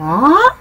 啊？